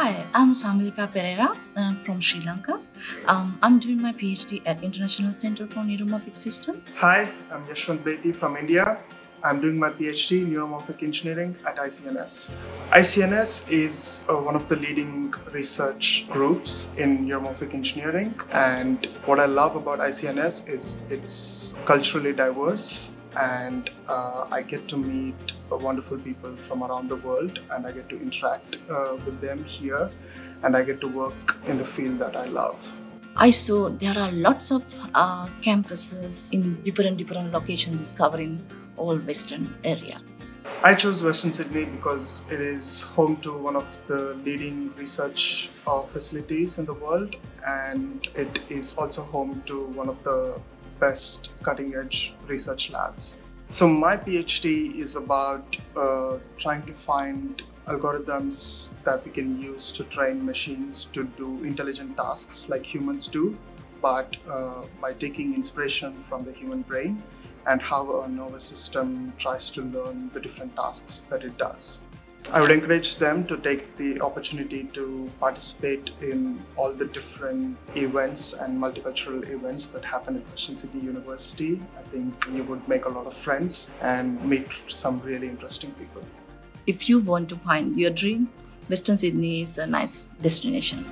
Hi, I'm Samalika Perara uh, from Sri Lanka. Um, I'm doing my PhD at International Center for Neuromorphic System. Hi, I'm Yeshwanth Bethi from India. I'm doing my PhD in neuromorphic engineering at ICNS. ICNS is uh, one of the leading research groups in neuromorphic engineering, and what I love about ICNS is it's culturally diverse and uh, I get to meet uh, wonderful people from around the world and I get to interact uh, with them here and I get to work in the field that I love. I saw there are lots of uh, campuses in different different locations covering all western area. I chose Western Sydney because it is home to one of the leading research uh, facilities in the world and it is also home to one of the best cutting edge research labs. So, my PhD is about uh, trying to find algorithms that we can use to train machines to do intelligent tasks like humans do, but uh, by taking inspiration from the human brain and how our nervous system tries to learn the different tasks that it does. I would encourage them to take the opportunity to participate in all the different events and multicultural events that happen at Western Sydney University. I think you would make a lot of friends and meet some really interesting people. If you want to find your dream, Western Sydney is a nice destination.